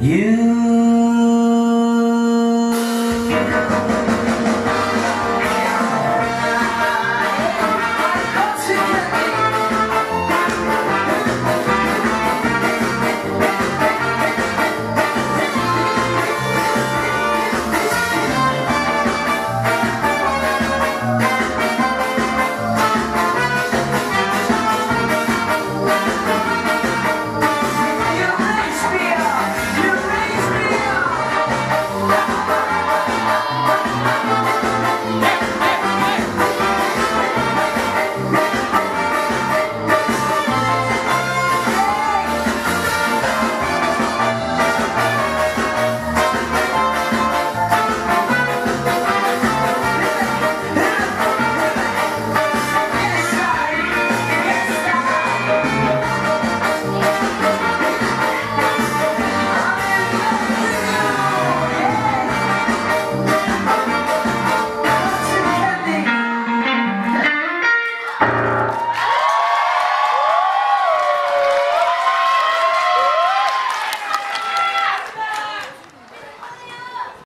You